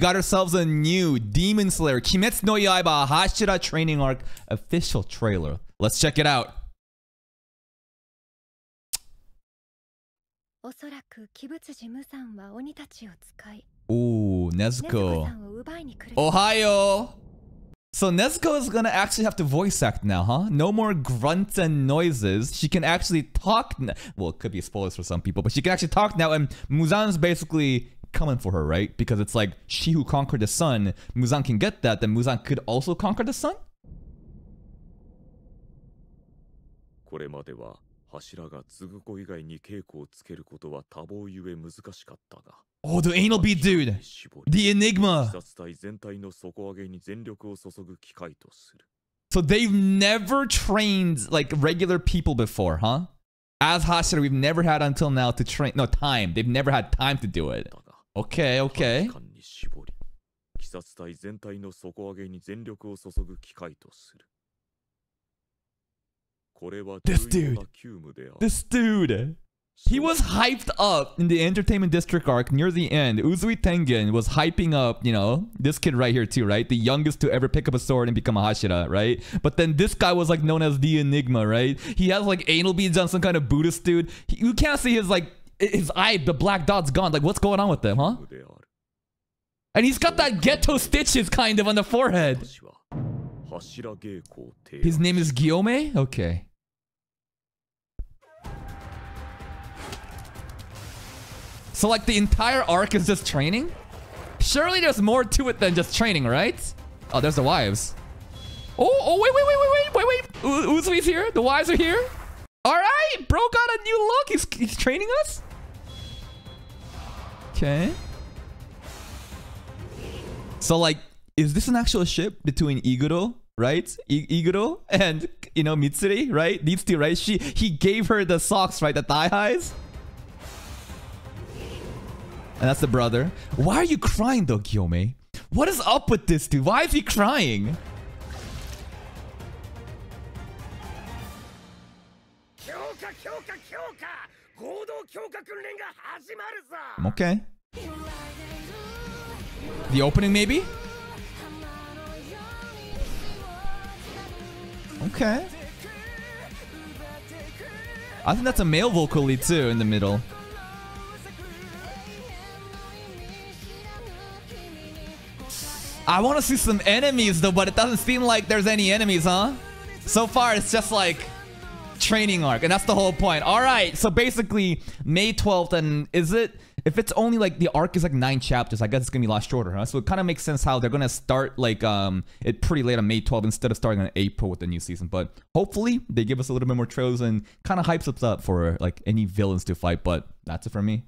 got ourselves a new Demon Slayer Kimetsu no Yaiba Hashira training arc official trailer. Let's check it out. おそらく鬼物寺無惨は鬼たちを使い Ooh, 禰豆子 Nezuko. さんを奪いに来る Ohio. So Nezuko is gonna actually have to voice act now, huh? No more grunts and noises. She can actually talk. n- Well, it could be spoilers for some people, but she can actually talk now. And Muzan's basically coming for her, right? Because it's like she who conquered the sun. Muzan can get that. Then Muzan could also conquer the sun. これまでは柱が継ぐ子以外に稽古をつけることは多忙ゆえ難しかったが Oh, the anal bead dude. 絞り The Enigma. 視察隊全体の底上げに全力を注ぐ機会とする So they've never trained like regular people before, huh? As Hashira, we've never had until now to train. No time. They've never had time to do it. だが Okay, okay. 短期間に絞り視察隊全体の底上げに全力を注ぐ機会とするこれは This 重要 dude. な急務である This dude. He was hyped up in the Entertainment District arc near the end. Uzui Tengen was hyping up, you know, this kid right here too, right? The youngest to ever pick up a sword and become a Hashira, right? But then this guy was like known as the Enigma, right? He has like anal beads on some kind of Buddhist dude. He, you can't see his like his eye, the black dot's gone. Like, what's going on with them, huh? And he's got that ghetto stitches kind of on the forehead. His name is Gyomei? Okay. So like the entire arc is just training? Surely there's more to it than just training, right? Oh, there's the wives. Oh, oh, wait, wait, wait, wait, wait, wait, wait. Uzui's here. The wives are here. All right, bro got a new look. He's, he's training us. Okay. So like, is this an actual ship between Iguro, right? I- Iguro and you know Mitsuri, right? Two, right? She he gave her the socks, right? The thigh highs. And that's the brother. Why are you crying though, Gyomei? What is up with this dude? Why is he crying? Okay. The opening, maybe? Okay. I think that's a male vocal lead too in the middle. I want to see some enemies though, but it doesn't seem like there's any enemies, huh? So far, it's just like training arc, and that's the whole point. All right, so basically May 12th, and is it? If it's only like the arc is like nine chapters, I guess it's gonna be a lot shorter, huh? So it kind of makes sense how they're gonna start like um it pretty late on May 12th instead of starting on April with the new season. But hopefully they give us a little bit more trailers and kind of hypes us up for like any villains to fight. But that's it for me.